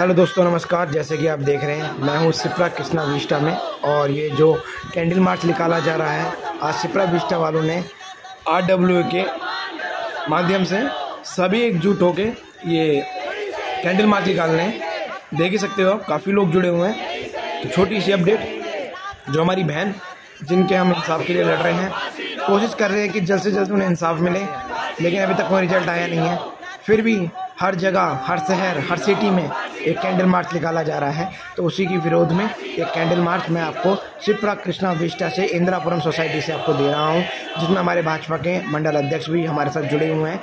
Hello दोस्तों, नमस्कार। जैसे कि आप देख रहे हैं, मैं हूँ सिप्रा कृष्णा विस्टा में, और ये जो कैंडल मार्च निकाला जा रहा है, आज सिप्रा विस्टा वालों ने आर डब्ल्यू के माध्यम से सभी एकजुट होके ये कैंडल मार्च निकाल रहे हैं। देख ही सकते हो आप, काफ़ी लोग जुड़े हुए हैं। तो छोटी सी अपडेट, जो हमारी बहन, जिनके हम इंसाफ के लिए लड़ रहे हैं, कोशिश कर रहे हैं कि जल्द से जल्द उन्हें इंसाफ मिले, लेकिन अभी तक कोई रिज़ल्ट आया नहीं है। फिर भी हर जगह, हर शहर, हर सिटी में एक कैंडल मार्च निकाला जा रहा है। तो उसी के विरोध में एक कैंडल मार्च मैं आपको शिप्रा कृष्णा विस्टा से इंदिरापुरम सोसाइटी से आपको दे रहा हूँ, जिसमें हमारे भाजपा के मंडल अध्यक्ष भी हमारे साथ जुड़े हुए हैं।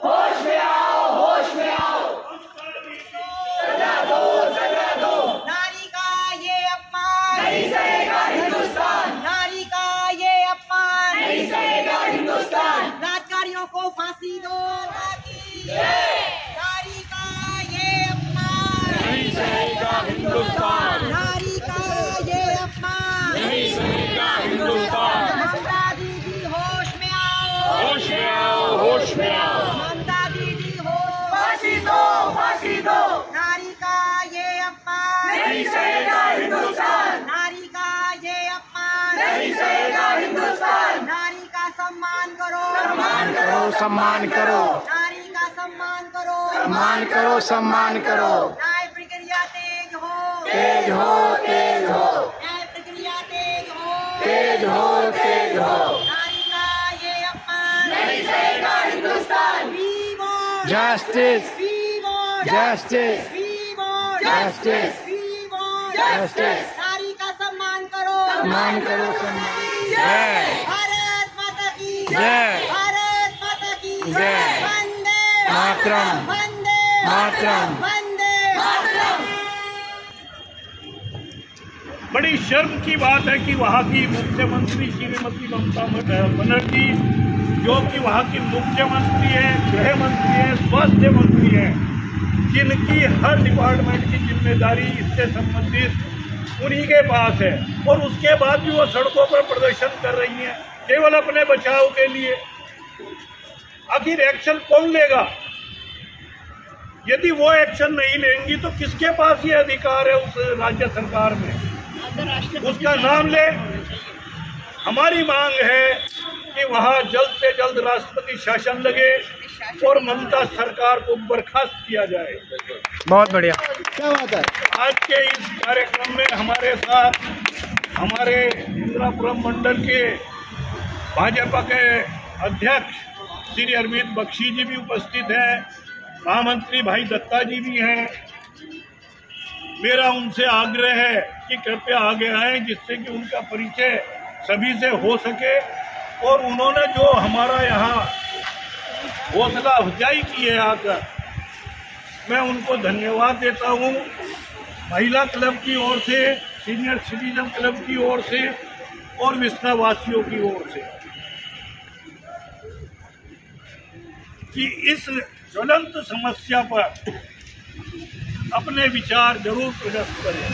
नारी सम्मान करो सम्मान करो। नारी का सम्मान करो। सम्मान करो सम्मान करो। न्याय प्रक्रिया तेज हो। तेज हो तेज हो। न्याय प्रक्रिया तेज हो। तेज हो तेज हो। नारी का ये अपमान। नहीं सहेगा Hindustan. Justice justice want Justice. नारी का सम्मान करो। सम्मान करो सम्मान। जय। भारत माता की। जय। बड़ी शर्म की बात है कि वहाँ की मुख्यमंत्री श्रीमती ममता बनर्जी, जो कि वहाँ की मुख्यमंत्री है, गृह मंत्री है, स्वास्थ्य मंत्री है, जिनकी हर डिपार्टमेंट की ज़िम्मेदारी इससे संबंधित उन्हीं के पास है। और उसके बाद भी वो सड़कों पर प्रदर्शन कर रही हैं, केवल अपने बचाव के लिए। आखिर एक्शन कौन लेगा? यदि वो एक्शन नहीं लेंगी तो किसके पास ये अधिकार है उस राज्य सरकार में? उसका नाम ले। हमारी मांग है कि वहाँ जल्द से जल्द राष्ट्रपति शासन लगे और ममता सरकार को बर्खास्त किया जाए। बहुत बढ़िया। क्या बात है? आज के इस कार्यक्रम में हमारे साथ हमारे इंदिरापुरम मंडल के भाजपा के अध्यक्ष श्री अरविंद बख्शी जी भी उपस्थित हैं, महामंत्री भाई दत्ता जी भी हैं। मेरा उनसे आग्रह है कि कृपया आगे आए, जिससे कि उनका परिचय सभी से हो सके। और उन्होंने जो हमारा यहाँ हौसला अफजाई की है आकर, मैं उनको धन्यवाद देता हूँ। महिला क्लब की ओर से, सीनियर सिटीजन क्लब की ओर से, और विस्तावासियों की ओर से। कि इस ज्वलंत समस्या पर अपने विचार ज़रूर प्रकट करें।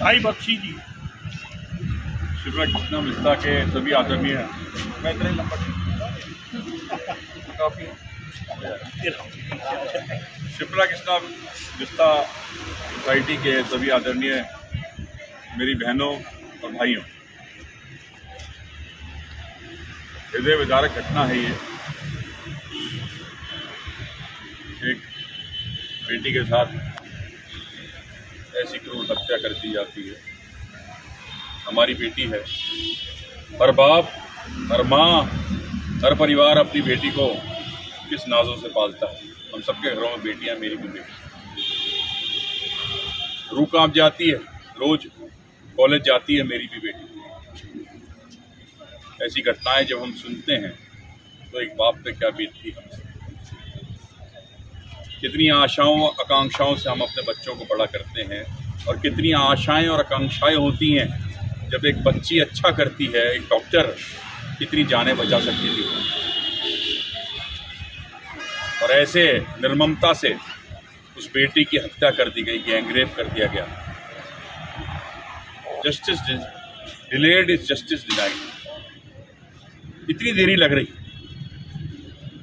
भाई बख्शी जी। शिवराज कृष्णा मिश्रा के सभी आदरणीय मैं इतने लंबा शिप्रा कृष्णा विस्ता सोसाइटी के सभी आदरणीय मेरी बहनों और भाइयों हृदय विदारक घटना है ये। एक बेटी के साथ ऐसी क्रूर हत्या कर दी जाती है। हमारी बेटी है। हर बाप, हर माँ, हर परिवार अपनी बेटी को किस नाजों से पालता है? हम सबके घरों में बेटियाँ, मेरी भी बेटी। रूह काँप जाती है। रोज कॉलेज जाती है मेरी भी बेटी। ऐसी घटनाएँ जब हम सुनते हैं तो एक बाप पे क्या बीतती है कितनी आशाओं, आकांक्षाओं से हम अपने बच्चों को बड़ा करते हैं और कितनी आशाएँ और आकांक्षाएँ होती हैं। जब एक बच्ची अच्छा करती है, एक डॉक्टर, कितनी जानें बचा सकती थी और ऐसे निर्ममता से उस बेटी की हत्या कर दी गई गैंगरेप कर दिया गया। Justice delayed is justice denied इतनी देरी लग रही।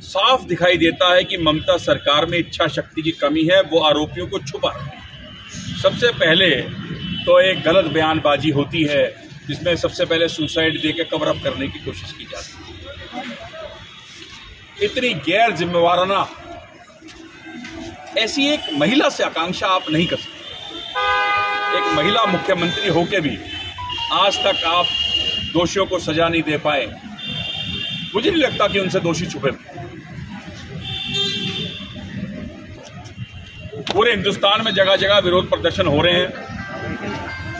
साफ़ दिखाई देता है कि ममता सरकार में इच्छा शक्ति की कमी है, वो आरोपियों को छुपा सबसे पहले तो एक गलत बयानबाजी होती है, जिसमें सबसे पहले सुसाइड देकर कवर अप करने की कोशिश की जाती है। इतनी गैर जिम्मेवाराना, ऐसी एक महिला से आकांक्षा आप नहीं कर सकते। एक महिला मुख्यमंत्री होके भी आज तक आप दोषियों को सजा नहीं दे पाए। मुझे नहीं लगता कि उनसे दोषी छुपे। पूरे हिंदुस्तान में जगह जगह विरोध प्रदर्शन हो रहे हैं।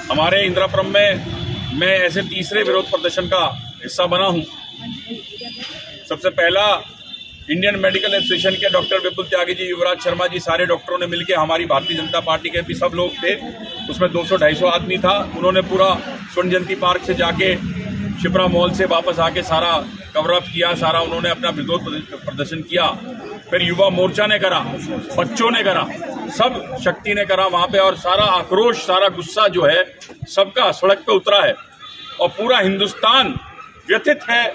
हमारे इंदिरापुरम में मैं ऐसे तीसरे विरोध प्रदर्शन का हिस्सा बना हूँ। सबसे पहला इंडियन मेडिकल एसोसिएशन के डॉक्टर विपुल त्यागी जी, युवराज शर्मा जी, सारे डॉक्टरों ने मिलकर हमारी भारतीय जनता पार्टी के भी सब लोग थे। उसमें 200-250 आदमी था। उन्होंने पूरा स्वर्ण जयंती पार्क से जाके शिप्रा मॉल से वापस आके सारा कवर अप किया, सारा उन्होंने अपना विरोध प्रदर्शन किया। फिर युवा मोर्चा ने करा, बच्चों ने करा, सब शक्ति ने करा वहाँ पे और सारा आक्रोश, सारा गुस्सा जो है, सबका सड़क पे उतरा है। और पूरा हिंदुस्तान व्यथित है,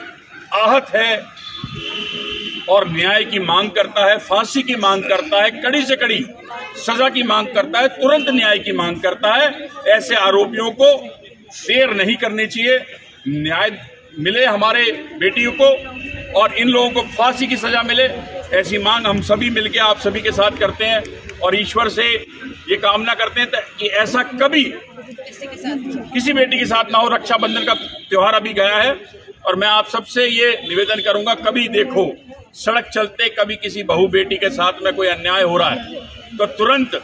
आहत है और न्याय की मांग करता है, फांसी की मांग करता है, कड़ी से कड़ी सजा की मांग करता है, तुरंत न्याय की मांग करता है। ऐसे आरोपियों को देर नहीं करनी चाहिए। न्याय मिले हमारे बेटियों को और इन लोगों को फांसी की सजा मिले, ऐसी मांग हम सभी मिलकर आप सभी के साथ करते हैं और ईश्वर से ये कामना करते हैं कि ऐसा कभी किसी बेटी के साथ ना हो। रक्षाबंधन का त्यौहार अभी गया है और मैं आप सबसे ये निवेदन करूँगा, कभी देखो, सड़क चलते कभी किसी बहू बेटी के साथ में कोई अन्याय हो रहा है तो तुरंत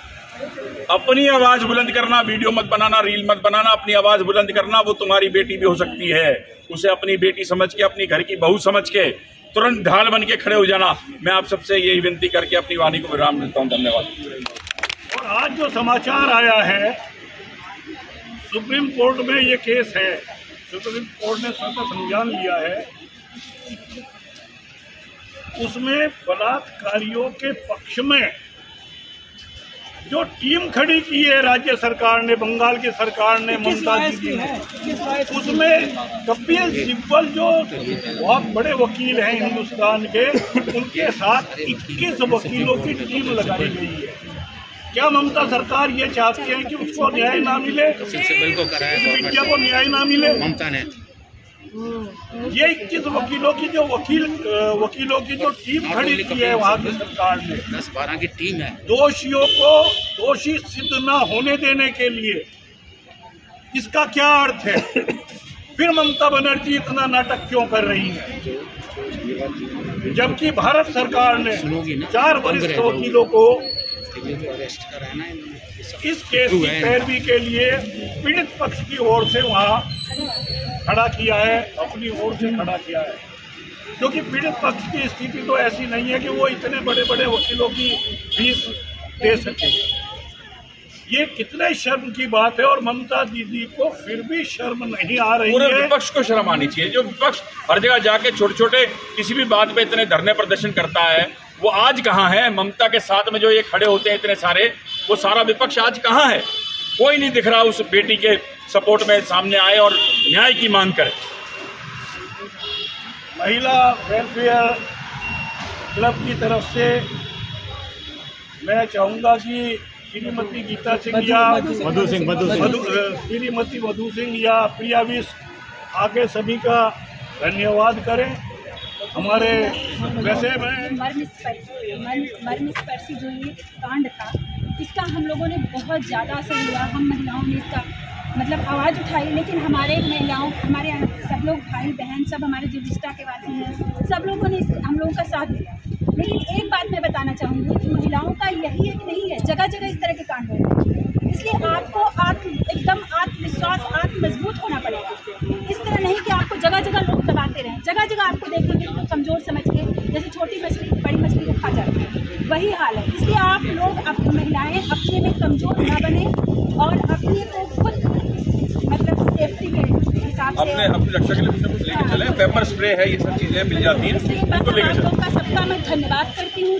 अपनी आवाज़ बुलंद करना, वीडियो मत बनाना, रील मत बनाना, अपनी आवाज़ बुलंद करना, वो तुम्हारी बेटी भी हो सकती है। उसे अपनी बेटी समझ के, अपनी घर की बहू समझ के, तुरंत ढाल बन के खड़े हो जाना। मैं आप सबसे यही विनती करके अपनी वाणी को विराम देता हूँ। धन्यवाद। और आज जो समाचार आया है, सुप्रीम कोर्ट में ये केस है। सुप्रीम कोर्ट ने स्वतः संज्ञान लिया है। उसमें बलात्कारियों के पक्ष में जो टीम खड़ी की है राज्य सरकार ने बंगाल की सरकार ने ममता दीदी ने उसमें कपिल सिब्बल जो बहुत बड़े वकील हैं हिंदुस्तान के उनके साथ 21 वकीलों की टीम लगाई गई है। क्या ममता सरकार ये चाहती है कि उसको न्याय ना मिले? को न्याय ना मिले? ममता ने। ये इक्कीस वकीलों की जो वकील वकीलों की जो टीम खड़ी की है वहाँ की सरकार ने। दस बारह की टीम है। दोषियों को दोषी सिद्ध न होने देने के लिए। इसका क्या अर्थ है? फिर ममता बनर्जी इतना नाटक क्यों कर रही है? जबकि भारत सरकार ने चार वरिष्ठ वकीलों को इस केस की पैरवी के लिए पीड़ित पक्ष की ओर से वहाँ खड़ा किया है अपनी ओर से खड़ा किया है। क्योंकि पीड़ित पक्ष की स्थिति तो ऐसी नहीं है कि वो इतने बड़े बड़े वकीलों की फ़ीस दे सके। ये कितने शर्म की बात है और ममता दीदी को फिर भी शर्म नहीं आ रही पूरे है। विपक्ष को शर्म आनी चाहिए। जो विपक्ष हर जगह जाके छोटे छोटे किसी भी बात पे इतने धरने प्रदर्शन करता है वो आज कहाँ है? ममता के साथ में जो ये खड़े होते हैं इतने सारे वो सारा विपक्ष आज कहाँ है? कोई नहीं दिख रहा उस बेटी के सपोर्ट में सामने आए और न्याय की मांग करे। महिला वेलफेयर क्लब की तरफ़ से मैं चाहूँगा कि श्रीमती गीता सिंह या मधु सिंह मधु श्रीमती मधु सिंह या प्रिया विश आगे सभी का धन्यवाद करें। हमारे वैसे मैं मर्मस्पर्शी मर्म- मर्मस्पर्शी जो ये कांड था इसका हम लोगों ने बहुत ज़्यादा असर हुआ हम महिलाओं ने इसका मतलब आवाज़ उठाई, लेकिन हमारे महिलाओं, हमारे सब लोग भाई बहन सब हमारे जो रिश्ता के वासी हैं। सब लोगों ने हम लोगों का साथ दिया लेकिन एक बात मैं बताना चाहूँगी कि महिलाओं का यही एक नहीं है जगह जगह इस तरह के कांड हो रहे हैं इसलिए आपको आत्म एकदम आत्मविश्वास आत्म मज़बूत होना पड़ेगा इस तरह नहीं कि आपको जगह जगह लोग दबाते रहें जगह जगह आपको देखेंगे तो कमज़ोर समझ के जैसे छोटी मछली बड़ी मछली को खा जाती है वही इसलिए आप लोग अपनी महिलाएँ अपने में कमज़ोर ना बने और अपने को खुद मतलब सेफ्टी में हिसाब अपने अपनी रक्षा के लिए कुछ ना कुछ लेके चले पेपर स्प्रे है ये सब चीज़ें मिल जाती हैं। इसलिए उनको मैं आप चले। लोग का सबका मैं धन्यवाद करती हूँ।